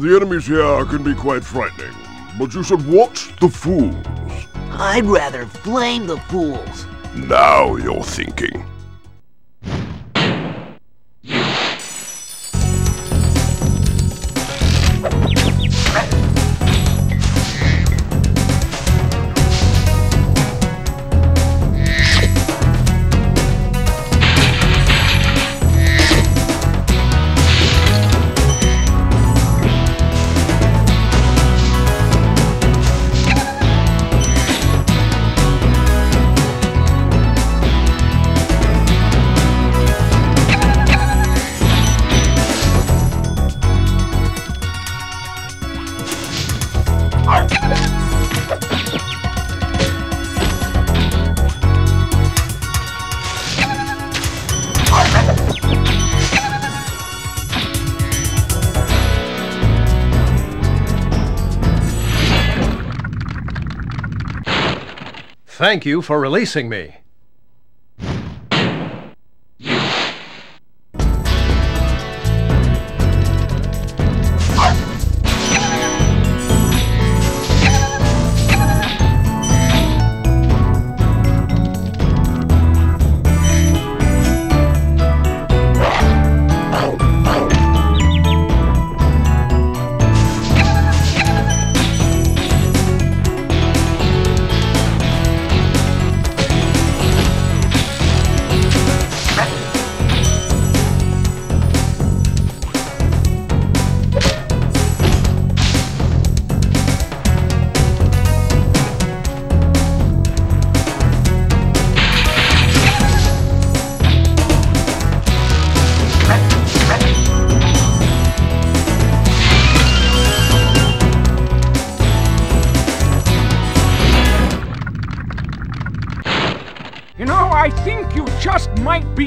The enemies here can be quite frightening, but you should watch the fools. I'd rather flame the fools. Now you're thinking. Thank you for releasing me.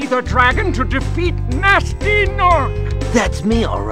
The dragon to defeat Nasty Norc. That's me, all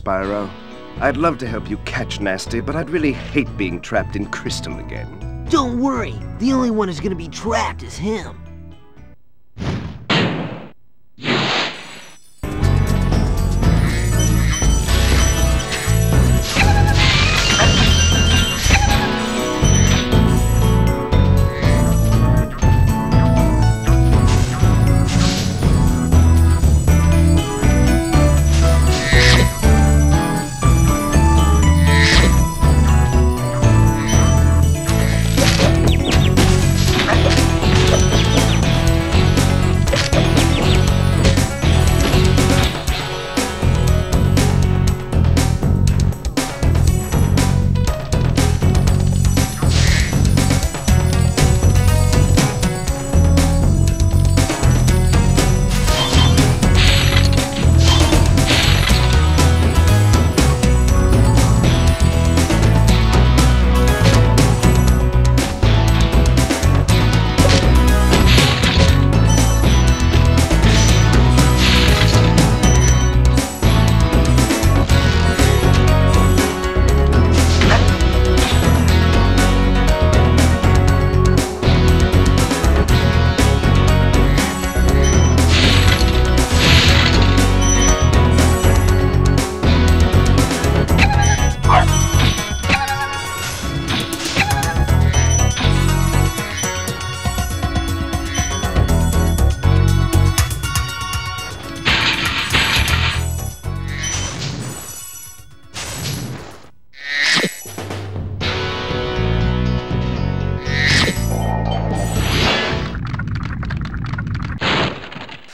Spyro. I'd love to help you catch Nasty, but I'd really hate being trapped in Crystal again. Don't worry. The only one who's gonna be trapped is him.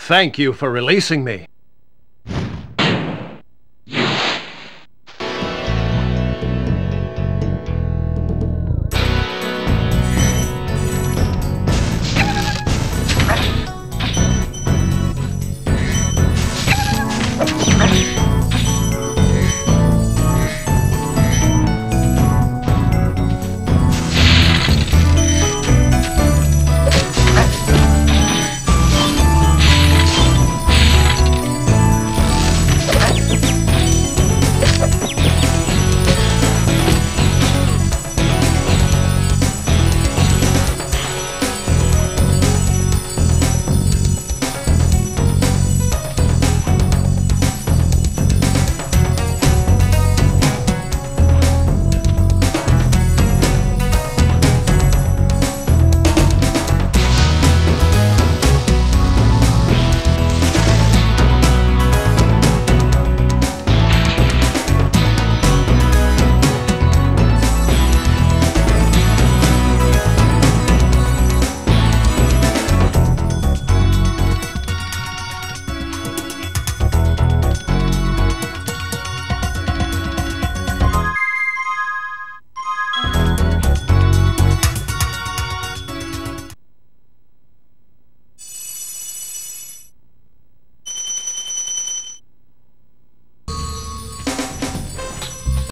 Thank you for releasing me.